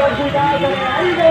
ان جي ڳالهه کي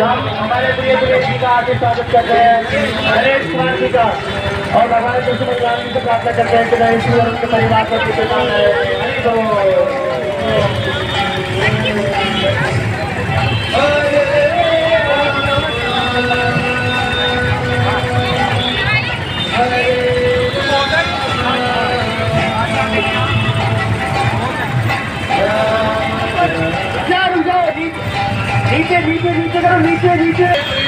हम हमारे प्रिय प्रिय जी का आगे स्वागत करते हैं हरेश कुमार जी का और हमारे दुश्मन राम जी से प्रार्थना करते हैं कि और उनके परिवार पर कृपा নিচে নিচে নিচে নিচে নিচে।